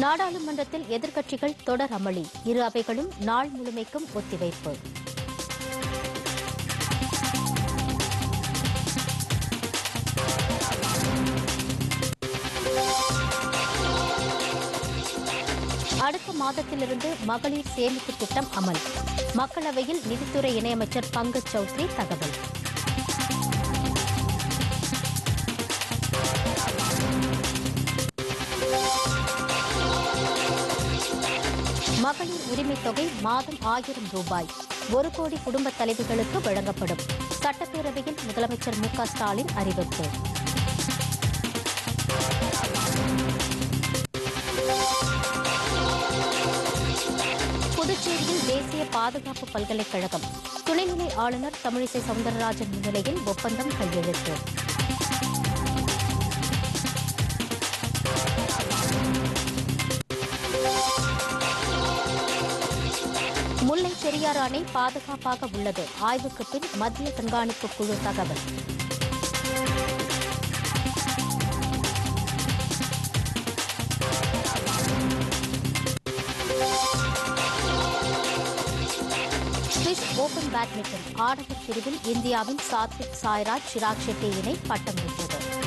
நாடாளுமன்றத்தில் எதிர்க்கட்சிகள் தொடர் அமளி. இரு அவைகளும் நாள் முழுமைக்கும் ஒத்திவைப்பு. அடுத்த மாதத்திலிருந்து மகளிர் சேமிப்பு திட்டம் அமல். மக்களவையில் நிதித்துறை இணையமைச்சர் பங்கஜ் சௌத்ரி தகவல். மகளிர் உரிமைத் தொகை மாதம் ஆயிரம் ரூபாய். ஒரு கோடி குடும்ப தலைவிகளுக்கு வழங்கப்படும். சட்டப்பேரவையில் முதலமைச்சர் மு ஸ்டாலின் அறிவிப்பு. புதுச்சேரியில் தேசிய பாதுகாப்பு பல்கலைக்கழகம். துணைநிலை ஆளுநர் தமிழிசை சவுந்தரராஜன் முன்னிலையில் ஒப்பந்தம் கையெழுத்து. முல்லை பெரியாறு அணை பாதுகாப்பாக உள்ளது. ஆய்வுக்கு பின் மத்திய கண்காணிப்பு குழு தகவல். சுவிஸ் ஓபன் பேட்மிண்டன் ஆடவர் பிரிவில் இந்தியாவின் சாத்விக் சாய்ராஜ் சிராக் ஷெட்டி இணை பட்டம் வென்றது.